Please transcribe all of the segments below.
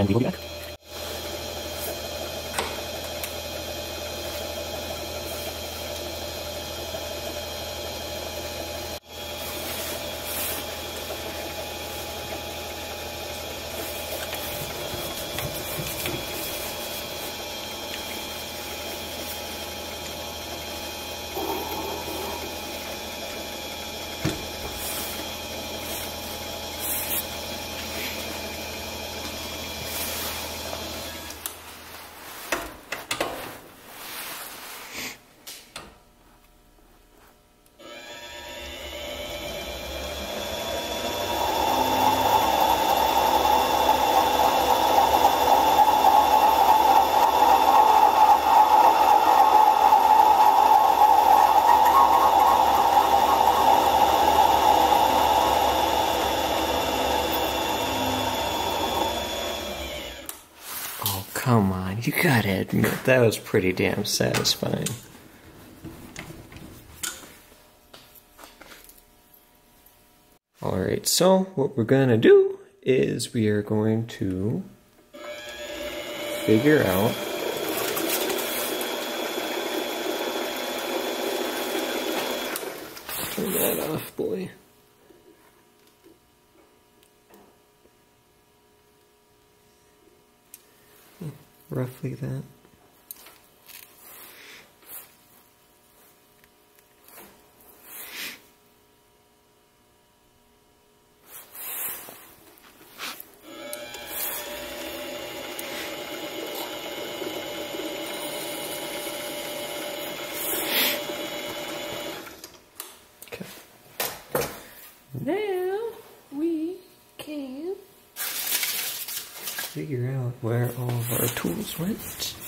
and we will be back. Come on. You gotta admit, that was pretty damn satisfying. Alright, so what we're gonna do is we are going to figure out turn that off, boy. Roughly that. Figure out where all of our tools went.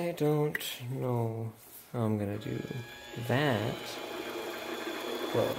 I don't know how I'm gonna do that. Well,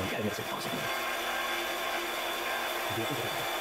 我越来越喜欢你你别不喜欢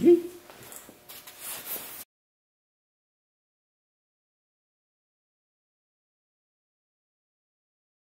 Yeet.